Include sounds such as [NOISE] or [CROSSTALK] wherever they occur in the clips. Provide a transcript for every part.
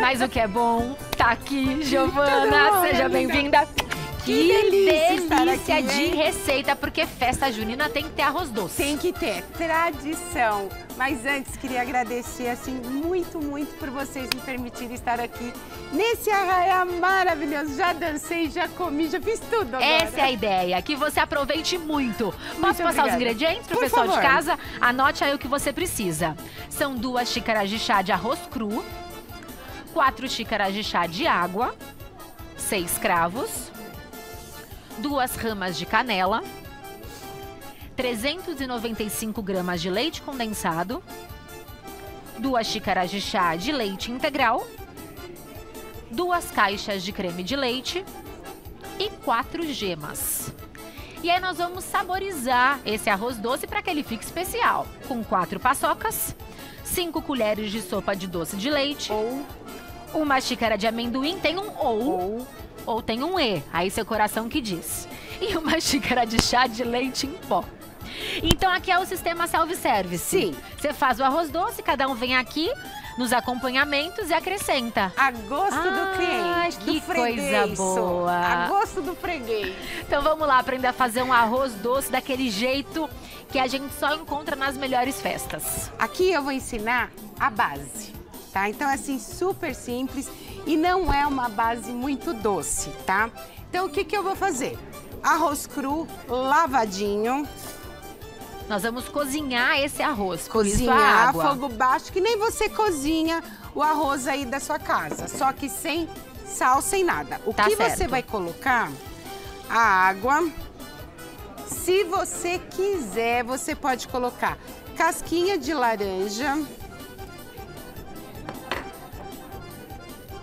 Mas o que é bom tá aqui, Giovana. Seja bem-vinda. Que, delícia delícia aqui, de receita, porque festa junina tem que ter arroz doce. Tem que ter tradição. Mas antes, queria agradecer, assim, muito, muito por vocês me permitirem estar aqui nesse arraial maravilhoso. Já dancei, já comi, já fiz tudo agora. Essa é a ideia, que você aproveite muito. Posso Muito passar os obrigada. ingredientes pro Por pessoal de favor. casa? Anote aí o que você precisa. São duas xícaras de chá de arroz cru, quatro xícaras de chá de água, seis cravos, duas ramas de canela, 395 gramas de leite condensado, duas xícaras de chá de leite integral, duas caixas de creme de leite e quatro gemas. E aí nós vamos saborizar esse arroz doce para que ele fique especial, com quatro paçocas, cinco colheres de sopa de doce de leite, Ou, uma xícara de amendoim, tem um ou, ou, ou tem um e, aí seu coração que diz, e uma [LAUGHS] xícara de chá de leite em pó. Então aqui é o sistema self-service. Sim. Você faz o arroz doce, cada um vem aqui nos acompanhamentos e acrescenta. a gosto Ah, do cliente, que do freguês. coisa boa. A gosto do freguês. Então vamos lá aprender a fazer um arroz doce daquele jeito que a gente só encontra nas melhores festas. Aqui eu vou ensinar a base, tá? Então, assim, super simples e não é uma base muito doce, tá? Então, o que, que eu vou fazer? Arroz cru, lavadinho, Nós vamos cozinhar esse arroz. a cozinhar, água. fogo baixo, que nem você cozinha o arroz aí da sua casa, só que sem sal, sem nada. O Tá que certo. você vai colocar? A água. Se você quiser, você pode colocar casquinha de laranja.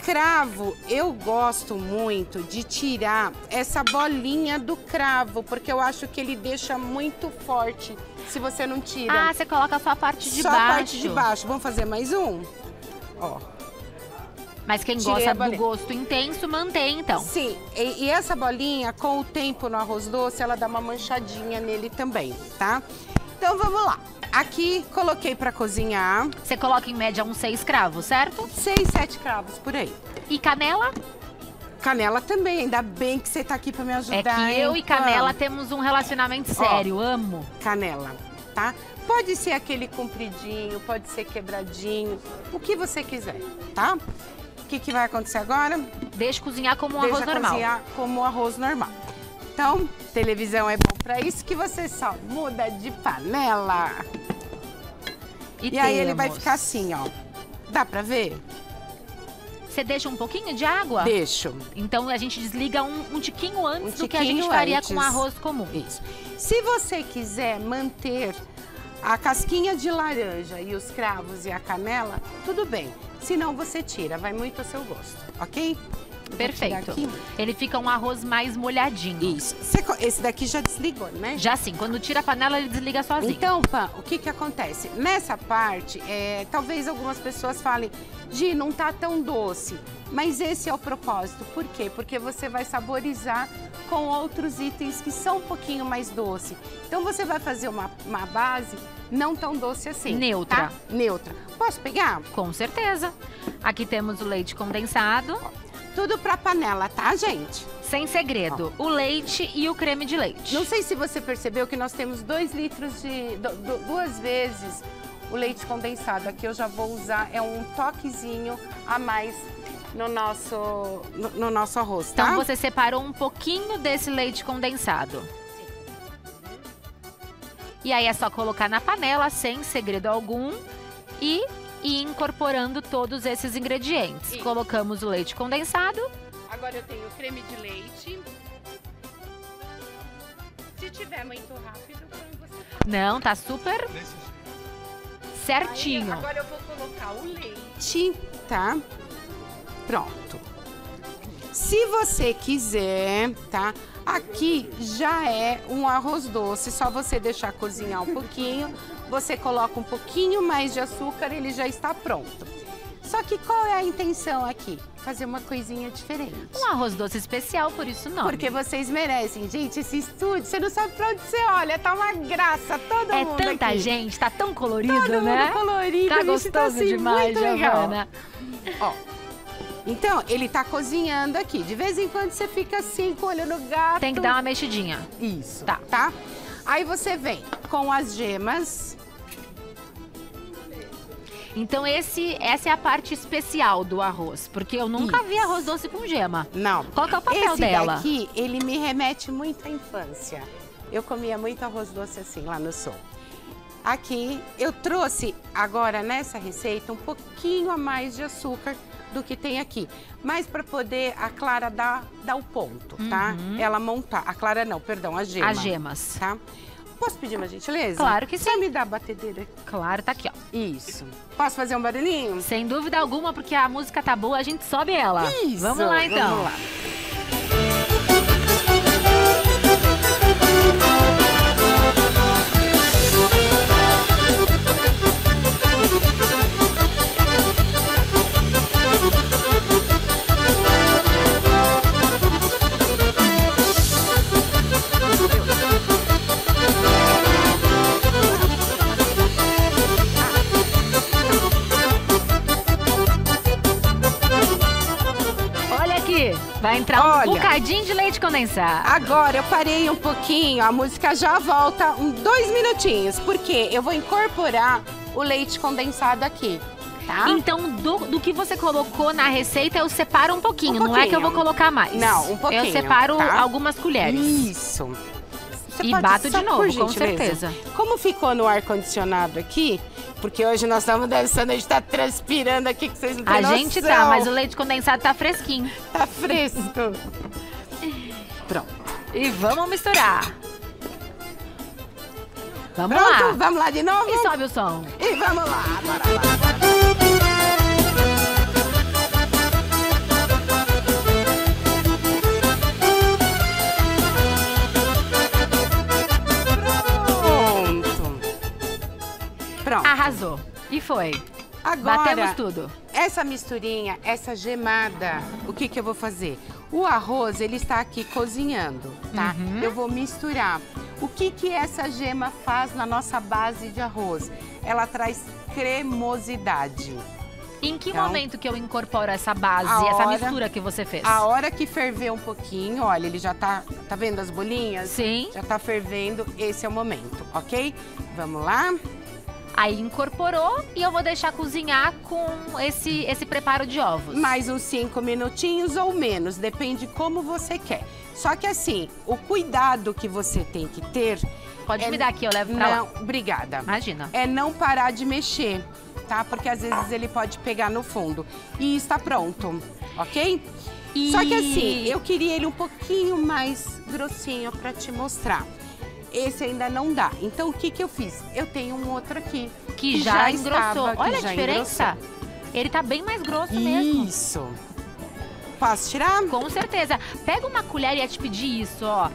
Cravo, eu gosto muito de tirar essa bolinha do cravo, porque eu acho que ele deixa muito forte se você não tira. Ah, você coloca só a parte de Só baixo. a parte de baixo. Vamos fazer mais um? Ó. Mas quem Tirei gosta do gosto intenso, mantém então. Sim, e, e essa bolinha, com o tempo no arroz doce, ela dá uma manchadinha nele também, tá? Então vamos lá. Aqui coloquei pra cozinhar Você coloca em média uns seis cravos, certo? seis, sete cravos por aí. E canela? Canela também, ainda bem que você tá aqui pra me É ajudar. que hein, eu e canela temos um relacionamento sério, amo. Canela, tá? Pode ser aquele compridinho, pode ser quebradinho, o que você quiser, tá? O que, que vai acontecer agora? Deixa cozinhar como um Deixa arroz normal. cozinhar como arroz normal. Então, televisão é bom pra isso que você só muda de panela. E, aí ele vai ficar assim, ó. Dá pra ver? Você deixa um pouquinho de água? Deixo. Então a gente desliga um, um tiquinho antes Um do que a gente tiquinho faria antes. com arroz comum. Isso. Se você quiser manter a casquinha de laranja e os cravos e a canela, tudo bem. Se não, você tira. Vai muito ao seu gosto, ok? Perfeito. Ele fica um arroz mais molhadinho. Isso. Esse daqui já desligou, né? Já sim, quando tira a panela, ele desliga sozinho. Então, Pan, o que que acontece? Nessa parte, é, talvez algumas pessoas falem, Gi, não tá tão doce. Mas esse é o propósito. Por quê? Porque você vai saborizar com outros itens que são um pouquinho mais doce. Então você vai fazer uma, uma base não tão doce assim. Neutra. tá? Neutra. Posso pegar? Com certeza. Aqui temos o leite condensado, Tudo pra panela, tá, gente? sem segredo, o leite e o creme de leite. Não sei se você percebeu que nós temos dois litros de. du- du- duas vezes o leite condensado. Aqui eu já vou usar, é um toquezinho a mais no nosso, no, no nosso arroz, tá? Então você separou um pouquinho desse leite condensado. E aí é só colocar na panela sem segredo algum e ir incorporando todos esses ingredientes. Isso. Colocamos o leite condensado. Agora eu tenho creme de leite. Se tiver muito rápido, você. Não, tá super certinho. Aí, agora eu vou colocar o leite, tá? Pronto. Se você quiser, tá? Aqui já é um arroz doce, só você deixar cozinhar um pouquinho. Você coloca um pouquinho mais de açúcar, ele já está pronto. Só que qual é a intenção aqui? Fazer uma coisinha diferente. Um arroz doce especial, por isso não. Porque vocês merecem, gente, esse estúdio, você não sabe pra onde você olha, tá uma graça, todo é mundo tanta aqui. gente, tá tão colorido, Todo né? mundo colorido, tá tá gostoso assim, demais. Giovana. Ó, Então, ele tá cozinhando aqui. De vez em quando você fica assim, com o olho no gato. Tem que dar uma mexidinha. Isso. Tá. Tá? Aí você vem com as gemas. Então esse, essa é a parte especial do arroz, porque eu nunca vi Isso. arroz doce com gema. Não. Qual que é o papel Esse dela? daqui, ele me remete muito à infância. Eu comia muito arroz doce assim, lá no sul. Aqui, eu trouxe agora nessa receita um pouquinho a mais de açúcar do que tem aqui. Mas para poder a Clara dar, dar o ponto, tá? Ela montar. A Clara não, perdão, a gema. Uhum. As gemas. Tá? Posso pedir uma gentileza? Claro que Só sim. me dá a batedeira. Claro, tá aqui, ó. Isso. Posso fazer um barulhinho? Sem dúvida alguma, porque a música tá boa, a gente sobe ela. Isso. Vamos lá então. Vamos lá. Vai entrar um Olha. bocadinho de leite condensado. Agora eu parei um pouquinho, a música já volta um dois minutinhos, porque eu vou incorporar o leite condensado aqui, tá? Então, do, do que você colocou na receita, eu separo um pouquinho. Um Não é que eu vou pouquinho. colocar mais. Não, um pouquinho, Eu separo tá? algumas colheres. Isso. Você E pode bato de novo, com certeza. Como ficou no ar-condicionado aqui, porque hoje nós estamos dançando, a gente tá transpirando aqui, que vocês não têm A noção. gente tá, mas o leite condensado tá fresquinho. Tá fresco. Pronto. E vamos misturar. Vamos Pronto, lá. vamos lá de novo? E sobe o som. E vamos lá. Bora, bora, bora. Pronto. Arrasou. E foi. Agora, Batemos tudo. essa misturinha, essa gemada, o que que eu vou fazer? O arroz, ele está aqui cozinhando, tá? Uhum. Eu vou misturar. O que que essa gema faz na nossa base de arroz? Ela traz cremosidade. Em que Então, momento que eu incorporo essa base, a essa hora- mistura que você fez? A hora que ferver um pouquinho, olha, ele já tá, tá vendo as bolinhas? Sim. Já tá fervendo, esse é o momento, ok? Vamos lá? Aí incorporou e eu vou deixar cozinhar com esse, esse preparo de ovos. Mais uns cinco minutinhos ou menos, depende como você quer. Só que assim, o cuidado que você tem que ter. Pode é- me dar aqui, eu levo pra Não, lá. obrigada. Imagina. É não parar de mexer, tá? Porque às vezes ele pode pegar no fundo. E está pronto, ok? E- Só que assim, eu queria ele um pouquinho mais grossinho pra te mostrar. Esse ainda não dá. Então o que que eu fiz? Eu tenho um outro aqui. Que já, engrossou. estava, que Olha a diferença. Ele tá bem mais grosso mesmo. Isso. Posso tirar? Com certeza. Pega uma colher e ia te pedir isso, ó.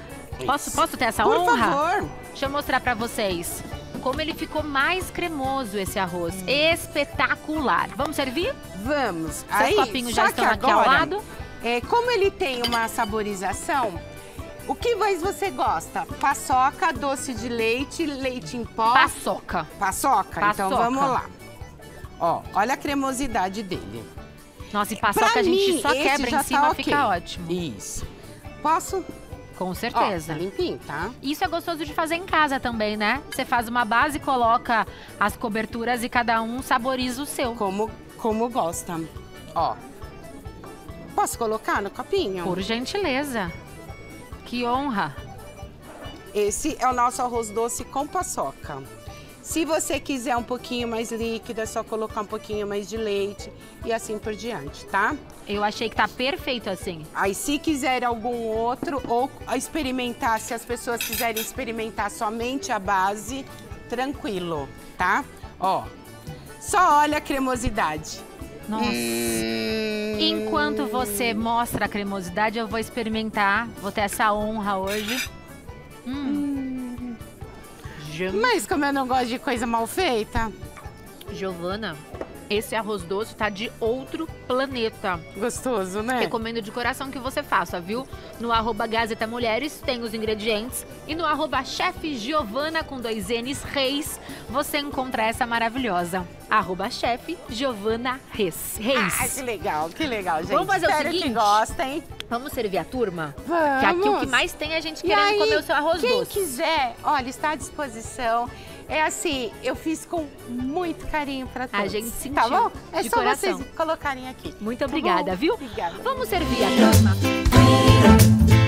Posso, Isso. posso ter essa Por honra? favor. Deixa eu mostrar pra vocês. Como ele ficou mais cremoso, esse arroz. Espetacular. Vamos servir? Vamos. Seus Aí, copinhos já estão que aqui ao agora, lado. É, como ele tem uma saborização, o que mais você gosta? Paçoca, doce de leite, leite em pó. Paçoca. Paçoca? Então Paçoca. vamos lá. Ó, olha a cremosidade dele. Nossa, e paçoca Pra a gente mim, só quebra em cima, tá ok. fica ótimo. Isso. Posso? Com Ó, certeza. tá limpinho, tá? Isso é gostoso de fazer em casa também, né? Você faz uma base, coloca as coberturas e cada um saboriza o seu. Como, como gosta. Ó. Posso colocar no copinho? Por gentileza. Que honra. Esse é o nosso arroz doce com paçoca. Se você quiser um pouquinho mais líquido, é só colocar um pouquinho mais de leite e assim por diante, tá? Eu achei que tá perfeito assim. Aí, se quiser algum outro ou experimentar, se as pessoas quiserem experimentar somente a base, tranquilo, tá? Ó, só olha a cremosidade. Nossa. Hum, Enquanto você mostra a cremosidade, eu vou experimentar. Vou ter essa honra hoje. Hum. Jo- Mas como eu não gosto de coisa mal feita, Giovana, Esse arroz doce tá de outro planeta. Gostoso, né? Recomendo de coração que você faça, viu? No arroba Gazeta Mulheres tem os ingredientes. E no arroba chefe Giovana com dois N's Reis, você encontra essa maravilhosa. Arroba chefe Giovana Reis. Reis. Ah, que legal, que legal, gente. Vamos fazer o Espero seguinte? que gostem. Vamos servir a turma? Vamos. Que aqui o que mais tem é a gente E querendo aí, comer o seu arroz quem doce. quiser, olha, está à disposição. É assim, eu fiz com muito carinho para todos. gente sentiu, Tá bom? É só coração. vocês colocarem aqui. Muito Tá obrigada, bom? viu? Obrigada. Vamos servir a turma.